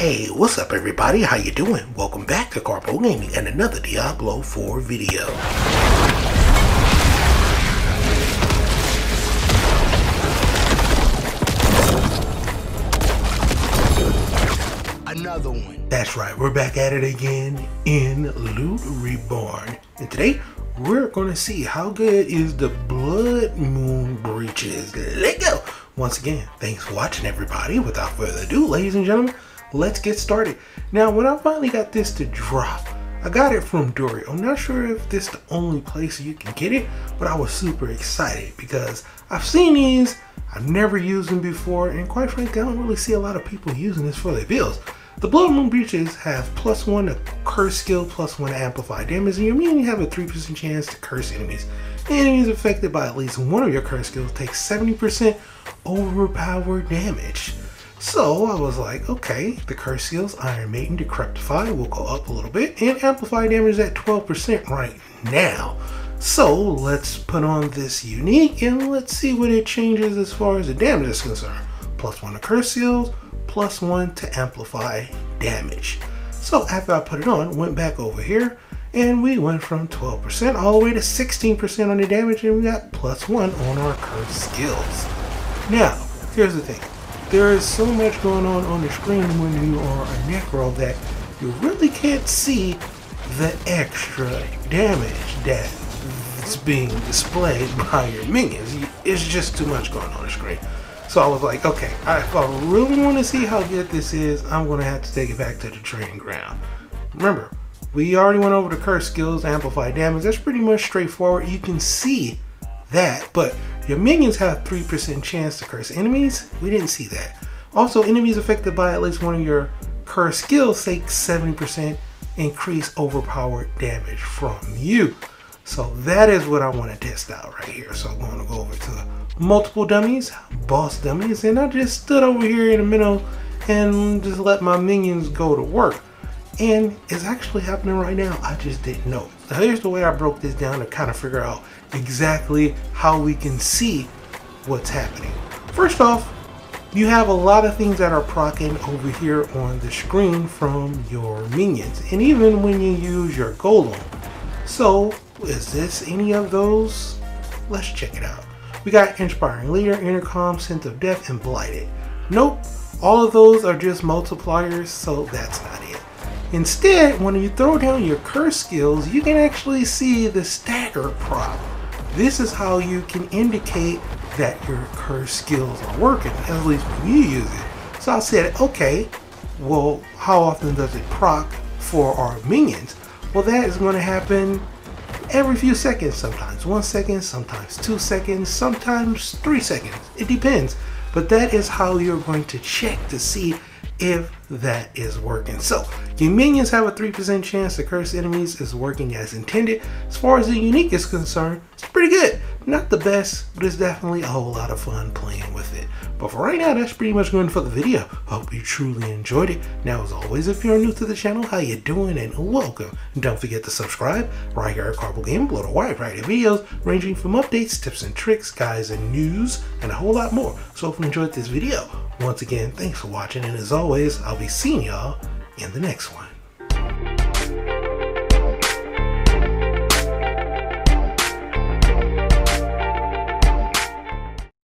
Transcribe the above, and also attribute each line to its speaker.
Speaker 1: Hey, what's up everybody? How you doing? Welcome back to Karpo Gaming and another Diablo 4 video.
Speaker 2: Another one.
Speaker 1: That's right, we're back at it again in Loot Reborn. And today, we're gonna see how good is the Blood Moon Breeches. Let's go! Once again, thanks for watching everybody. Without further ado, ladies and gentlemen, let's get started. Now, when I finally got this to drop, I got it from Dory. I'm not sure if this is the only place you can get it, but I was super excited because I've seen these, I've never used them before, and quite frankly, I don't really see a lot of people using this for their builds. The Blood Moon Breeches have plus one to curse skill, plus one to amplify damage, and you immediately have a 3% chance to curse enemies. Enemies affected by at least one of your curse skills take 70% overpowered damage. So I was like, okay, the curse skills, Iron Maiden, Decrepify will go up a little bit, and Amplify damage at 12% right now. So let's put on this unique and let's see what it changes as far as the damage is concerned. Plus one to curse skills, plus one to amplify damage. So after I put it on, went back over here and we went from 12% all the way to 16% on the damage and we got plus one on our curse skills. Now, here's the thing. There is so much going on on the screen when you are a Necro that you really can't see the extra damage that is being displayed by your minions. It's just too much going on the screen. So I was like, okay, if I really want to see how good this is, I'm going to have to take it back to the training ground. Remember, we already went over the curse skills, amplify damage. That's pretty much straightforward. You can see that, but your minions have 3% chance to curse enemies. We didn't see that. Also, enemies affected by at least one of your curse skills take 70% increase overpowered damage from you. So that is what I want to test out right here. So I'm going to go over to multiple dummies, boss dummies, and I just stood over here in the middle and just let my minions go to work. And it's actually happening right now. I just didn't know. Now here's the way I broke this down to kind of figure out exactly how we can see what's happening. First off, you have a lot of things that are procking over here on the screen from your minions. And even when you use your golem. So is this any of those? Let's check it out. We got Inspiring Leader, Intercom, Sense of Death, and Blighted. Nope, all of those are just multipliers, so that's not it. Instead, when you throw down your curse skills, you can actually see the stagger prop. This is how you can indicate that your curse skills are working, at least when you use it. So I said, okay, well, how often does it proc for our minions? Well, that is going to happen every few seconds sometimes. One second, sometimes two seconds, sometimes three seconds. It depends. But that is how you're going to check to see if that is working. So your minions have a 3% chance to curse enemies is working as intended. As far as the unique is concerned, it's pretty good. Not the best, but it's definitely a whole lot of fun playing with it. But for right now, that's pretty much going for the video. Hope you truly enjoyed it. Now, as always, if you're new to the channel, how you doing and welcome. Don't forget to subscribe right here at Karpo Game, blow the wide variety of videos ranging from updates, tips and tricks, guys and news, and a whole lot more. So if you enjoyed this video, once again, thanks for watching. And as always, I'll be seeing y'all in the next one.